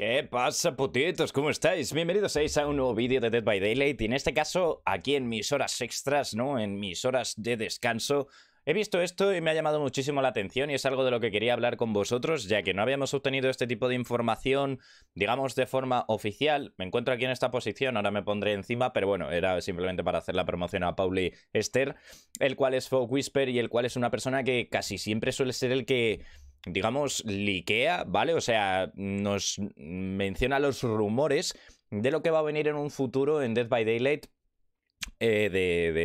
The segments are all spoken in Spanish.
¿Qué pasa, putitos? ¿Cómo estáis? Bienvenidos a un nuevo vídeo de Dead by Daylight y en este caso, aquí en mis horas extras, ¿no? En mis horas de descanso, He visto esto y me ha llamado muchísimo la atención y es algo de lo que quería hablar con vosotros, ya que no habíamos obtenido este tipo de información, digamos, de forma oficial. Me encuentro aquí en esta posición, ahora me pondré encima, pero bueno, era simplemente para hacer la promoción a Pauli Esther, el cual es Folk Whisper y el cual es una persona que casi siempre suele ser el que digamos, liquea, ¿vale? O sea, nos menciona los rumores de lo que va a venir en un futuro en Dead by Daylight eh,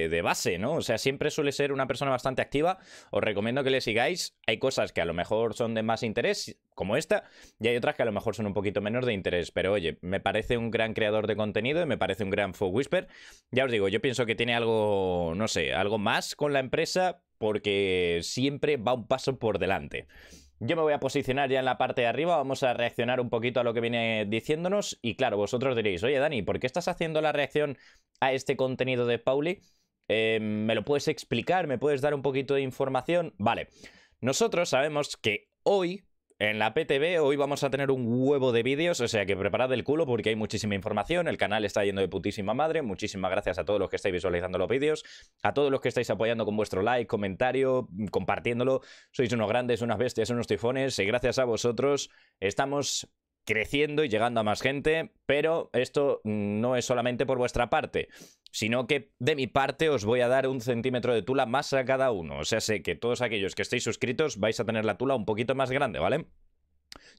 de, base, ¿no? O sea, siempre suele ser una persona bastante activa. Os recomiendo que le sigáis. Hay cosas que a lo mejor son de más interés, como esta, y hay otras que a lo mejor son un poquito menos de interés. Pero oye, me parece un gran creador de contenido y me parece un gran Fog Whisper. Ya os digo, yo pienso que tiene algo, no sé, algo más con la empresa porque siempre va un paso por delante. Yo me voy a posicionar ya en la parte de arriba, vamos a reaccionar un poquito a lo que viene diciéndonos y claro, vosotros diréis, oye Dani, ¿por qué estás haciendo la reacción a este contenido de Pauli? Eh, ¿Me lo puedes explicar? ¿Me puedes dar un poquito de información? Vale, nosotros sabemos que hoy en la PTV hoy vamos a tener un huevo de vídeos, o sea que preparad el culo porque hay muchísima información, el canal está yendo de putísima madre, muchísimas gracias a todos los que estáis visualizando los vídeos, a todos los que estáis apoyando con vuestro like, comentario, compartiéndolo, sois unos grandes, unas bestias, unos tifones y gracias a vosotros estamos creciendo y llegando a más gente, pero esto no es solamente por vuestra parte, sino que de mi parte os voy a dar un centímetro de tula más a cada uno. O sea, sé que todos aquellos que estéis suscritos vais a tener la tula un poquito más grande, ¿vale?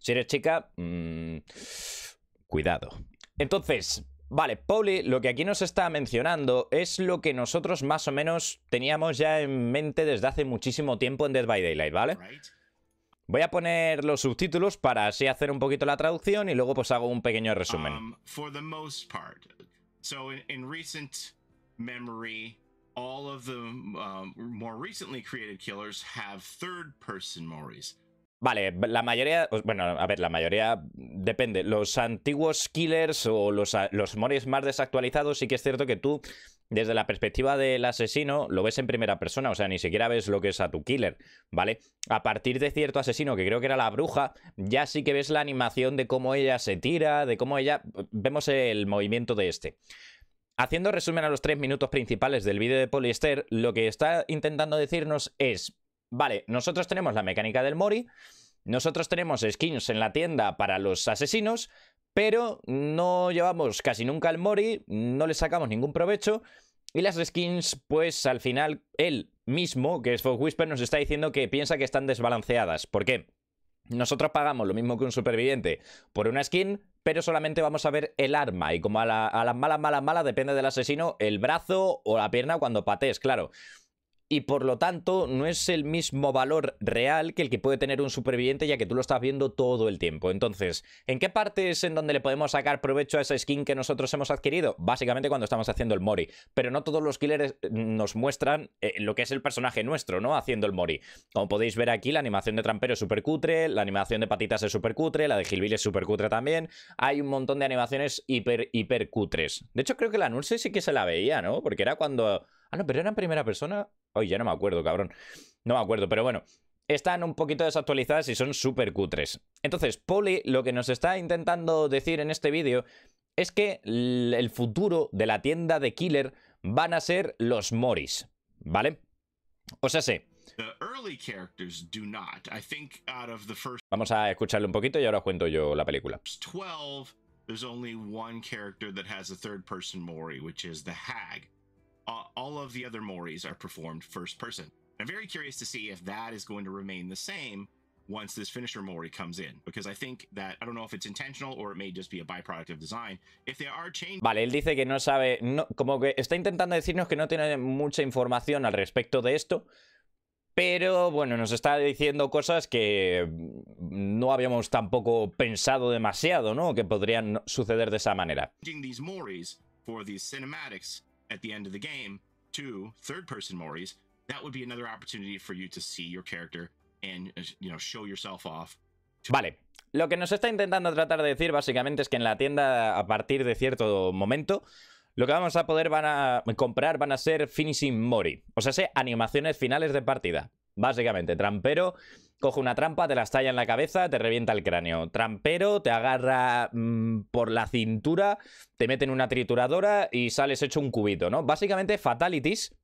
Si eres chica, mmm, cuidado. Entonces, Vale, Pauli, lo que aquí nos está mencionando es lo que nosotros más o menos teníamos ya en mente desde hace muchísimo tiempo en Dead by Daylight, ¿vale? Voy a poner los subtítulos para así hacer un poquito la traducción y luego pues hago un pequeño resumen. Um, for the most part. So in, in recent memory, all of the um, more recently created killers have third person Moris. Vale, la mayoría, bueno, a ver, la mayoría depende. Los antiguos killers o los, los más desactualizados sí que es cierto que tú desde la perspectiva del asesino, lo ves en primera persona, o sea, ni siquiera ves lo que es a tu killer, ¿vale? A partir de cierto asesino, que creo que era la bruja, ya sí que ves la animación de cómo ella se tira, de cómo ella... Vemos el movimiento de este. Haciendo resumen a los tres minutos principales del vídeo de Poliester, lo que está intentando decirnos es, vale, nosotros tenemos la mecánica del Mori, nosotros tenemos skins en la tienda para los asesinos, pero no llevamos casi nunca el Mori, no le sacamos ningún provecho. Y las skins, pues al final, él mismo, que es Fog Whisper, nos está diciendo que piensa que están desbalanceadas. ¿Por qué? Nosotros pagamos lo mismo que un superviviente por una skin, pero solamente vamos a ver el arma. Y como a, la, a las malas, malas, malas, depende del asesino, el brazo o la pierna cuando patees, claro y por lo tanto no es el mismo valor real que el que puede tener un superviviente ya que tú lo estás viendo todo el tiempo. Entonces, ¿en qué parte es en donde le podemos sacar provecho a esa skin que nosotros hemos adquirido? Básicamente cuando estamos haciendo el Mori, pero no todos los killers eh, nos muestran eh, lo que es el personaje nuestro, ¿no? Haciendo el Mori. Como podéis ver aquí, la animación de Trampero es súper cutre, la animación de Patitas es súper cutre, la de Gilville es súper cutre también. Hay un montón de animaciones hiper, hiper cutres. De hecho, creo que la Nurse sí que se la veía, ¿no? Porque era cuando... Ah, no, pero era en primera persona Oye, ya no me acuerdo, cabrón. No me acuerdo, pero bueno. Están un poquito desactualizadas y son súper cutres. Entonces, Poli lo que nos está intentando decir en este vídeo es que el futuro de la tienda de Killer van a ser los Moris, ¿vale? O sea, sé. Vamos a escucharle un poquito y ahora os cuento yo la película. 12, there's only one character that has a third person Mori, which is the Hag. All of the other Moris are performed first person. I'm very curious to see if that is going to remain the same once this finisher Mori comes in, because I think that I don't know if it's intentional or it may just be a byproduct of design. If they are changing. Vale, él dice que no sabe, no, como que está intentando decirnos que no tiene mucha información al respecto de esto. Pero bueno, nos está diciendo cosas que no habíamos tampoco pensado demasiado, ¿no? Que podrían suceder de esa manera. These Moris for these cinematics at the end of the game to third person Moris, that would be another opportunity for you to see your character and uh, you know show yourself off. Vale. Lo que nos está intentando tratar de decir básicamente es que en la tienda a partir de cierto momento lo que vamos a poder van a comprar van a ser finishing mori, o sea, sé, animaciones finales de partida. Básicamente, Trampero coge una trampa, te la estalla en la cabeza, te revienta el cráneo. Trampero, te agarra mm, por la cintura, te mete en una trituradora y sales hecho un cubito, ¿no? Básicamente fatalities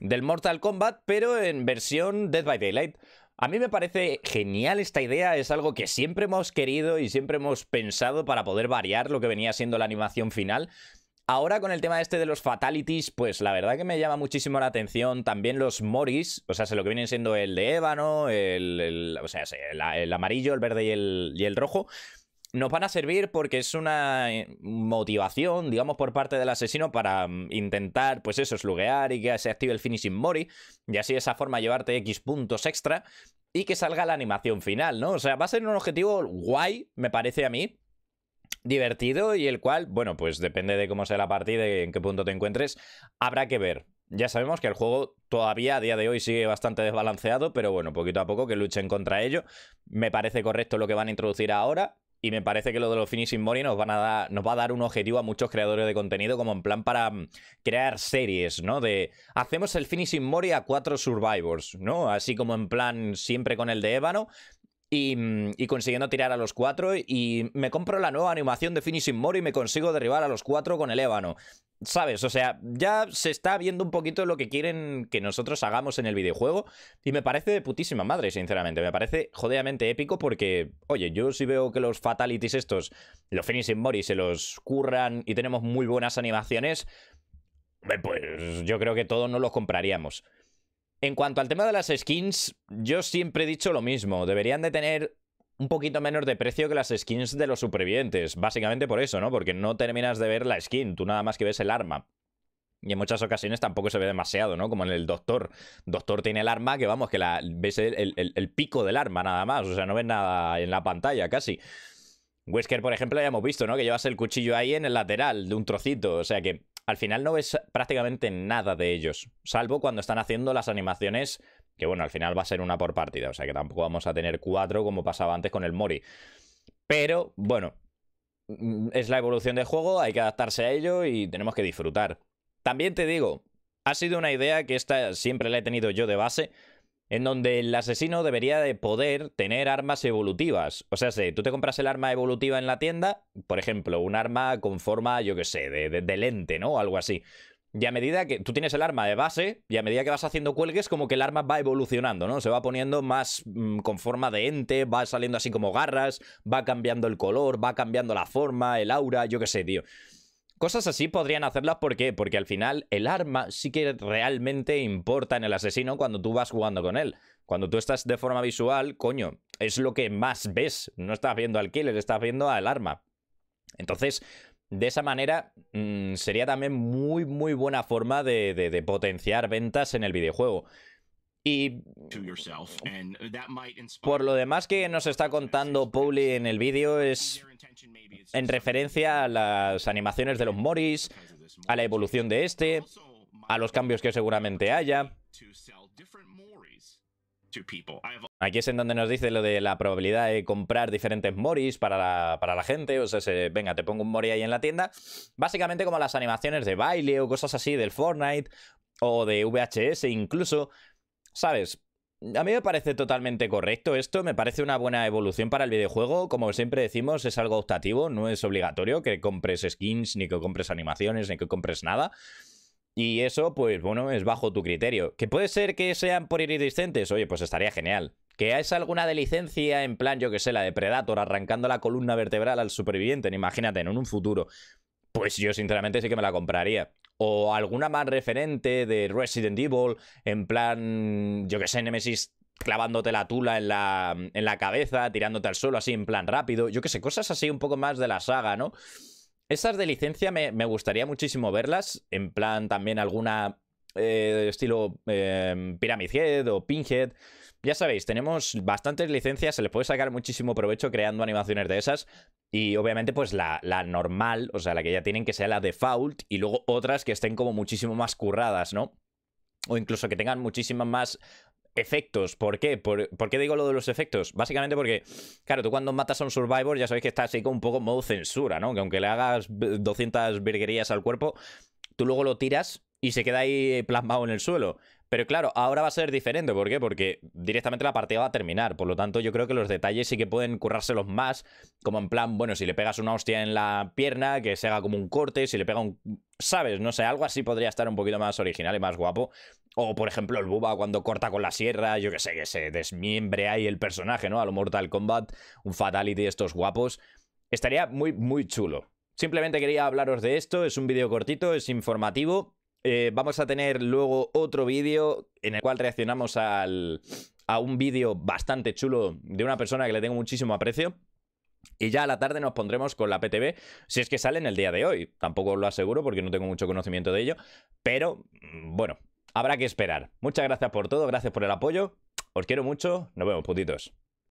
del Mortal Kombat, pero en versión Dead by Daylight. A mí me parece genial esta idea, es algo que siempre hemos querido y siempre hemos pensado para poder variar lo que venía siendo la animación final. Ahora con el tema este de los fatalities, pues la verdad que me llama muchísimo la atención también los moris, o sea, lo que vienen siendo el de ébano, el, o sea, el, amarillo, el verde y el, y el rojo nos van a servir porque es una eh, motivación, digamos, por parte del asesino para mm, intentar, pues eso, sluguear y que se active el finishing mori, y así de esa forma llevarte X puntos extra y que salga la animación final, ¿no? O sea, va a ser un objetivo guay, me parece a mí, divertido y el cual, bueno, pues depende de cómo sea la partida y en qué punto te encuentres, habrá que ver. Ya sabemos que el juego todavía a día de hoy sigue bastante desbalanceado, pero bueno, poquito a poco que luchen contra ello. Me parece correcto lo que van a introducir ahora. Y me parece que lo de los Finishing Mori nos, a dar, nos va a dar un objetivo a muchos creadores de contenido, como en plan para mm, crear series, ¿no? De hacemos el Finishing Mori a cuatro Survivors, ¿no? Así como en plan siempre con el de Ébano. Y, mm, y, consiguiendo tirar a los cuatro. Y me compro la nueva animación de Finishing Mori y me consigo derribar a los cuatro con el ébano. ¿Sabes? O sea, ya se está viendo un poquito lo que quieren que nosotros hagamos en el videojuego. Y me parece de putísima madre, sinceramente. Me parece jodidamente épico porque, oye, yo sí veo que los fatalities estos, los finishing mori, se los curran y tenemos muy buenas animaciones. Pues yo creo que todos no los compraríamos. En cuanto al tema de las skins, yo siempre he dicho lo mismo. Deberían de tener un poquito menos de precio que las skins de los supervivientes. Básicamente por eso, ¿no? Porque no terminas de ver la skin, tú nada más que ves el arma. Y en muchas ocasiones tampoco se ve demasiado, ¿no? Como en el Doctor. Doctor tiene el arma que, vamos, que la, ves el, pico del arma nada más. O sea, no ves nada en la pantalla casi. Wesker, por ejemplo, ya hemos visto, ¿no? Que llevas el cuchillo ahí en el lateral de un trocito. O sea que al final no ves prácticamente nada de ellos. Salvo cuando están haciendo las animaciones que bueno, al final va a ser una por partida, o sea que tampoco vamos a tener cuatro como pasaba antes con el Mori. Pero bueno, mm, es la evolución del juego, hay que adaptarse a ello y tenemos que disfrutar. También te digo, ha sido una idea que esta siempre la he tenido yo de base, en donde el asesino debería de poder tener armas evolutivas. O sea, si tú te compras el arma evolutiva en la tienda, por ejemplo, un arma con forma, yo qué sé, de, lente, ¿no? O algo así. Y a medida que tú tienes el arma de base, y a medida que vas haciendo cuelgues, como que el arma va evolucionando, ¿no? Se va poniendo más mm, con forma de ente, va saliendo así como garras, va cambiando el color, va cambiando la forma, el aura, yo qué sé, tío. Cosas así podrían hacerlas, ¿por qué? Porque al final el arma sí que realmente importa en el asesino cuando tú vas jugando con él. Cuando tú estás de forma visual, coño, es lo que más ves. No estás viendo al killer, estás viendo al arma. Entonces, de esa manera mm, sería también muy, muy buena forma de, potenciar ventas en el videojuego. Y por lo demás que nos está contando Pauli en el vídeo es en referencia a las animaciones de los Morris, a la evolución de este, a los cambios que seguramente haya. Aquí es en donde nos dice lo de la probabilidad de comprar diferentes moris para la, para la gente. O sea, venga, te pongo un mori ahí en la tienda. Básicamente como las animaciones de baile o cosas así del Fortnite o de VHS incluso. ¿Sabes? A mí me parece totalmente correcto esto, me parece una buena evolución para el videojuego. Como siempre decimos, es algo optativo, no es obligatorio que compres skins, ni que compres animaciones, ni que compres nada. Y eso, pues bueno, es bajo tu criterio. ¿Que puede ser que sean por iridiscentes? Oye, pues estaría genial. ¿Que es alguna de licencia en plan, yo que sé, la de Predator, arrancando la columna vertebral al superviviente? Imagínate, en un futuro. Pues yo sinceramente sí que me la compraría. O alguna más referente de Resident Evil, en plan, yo que sé, Nemesis clavándote la tula en la, en la cabeza, tirándote al suelo así en plan rápido. Yo que sé, cosas así un poco más de la saga, ¿no? Esas de licencia me, gustaría muchísimo verlas. En plan, también alguna eh, estilo eh, Pyramid Head o Pinhead. Ya sabéis, tenemos bastantes licencias, se les puede sacar muchísimo provecho creando animaciones de esas. Y obviamente, pues la, la, normal, o sea, la que ya tienen que sea la default, y luego otras que estén como muchísimo más curradas, ¿no? O incluso que tengan muchísimas más efectos. ¿Por qué? ¿Por, qué digo lo de los efectos? Básicamente porque, claro, tú cuando matas a un Survivor ya sabéis que está así como un poco modo censura, ¿no? Que aunque le hagas 200 virguerías al cuerpo, tú luego lo tiras y se queda ahí plasmado en el suelo. Pero claro, ahora va a ser diferente. ¿Por qué? Porque directamente la partida va a terminar. Por lo tanto, yo creo que los detalles sí que pueden currárselos más. Como en plan, bueno, si le pegas una hostia en la pierna, que se haga como un corte, si le pega un. ¿Sabes? No sé, algo así podría estar un poquito más original y más guapo. O, por ejemplo, el Buba cuando corta con la sierra, yo que sé, que se desmiembre ahí el personaje, ¿no? A lo Mortal Kombat, un Fatality estos guapos. Estaría muy, muy chulo. Simplemente quería hablaros de esto. Es un vídeo cortito, es informativo. Eh, vamos a tener luego otro vídeo en el cual reaccionamos al, a un vídeo bastante chulo de una persona que le tengo muchísimo aprecio. Y ya a la tarde nos pondremos con la PTV, si es que sale en el día de hoy. Tampoco lo aseguro porque no tengo mucho conocimiento de ello. Pero, mm, bueno, habrá que esperar. Muchas gracias por todo, gracias por el apoyo. Os quiero mucho. Nos vemos, putitos.